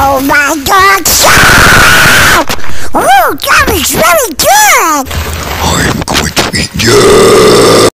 Oh my god, yeah! Ooh, that was really good! I'm going to be dead.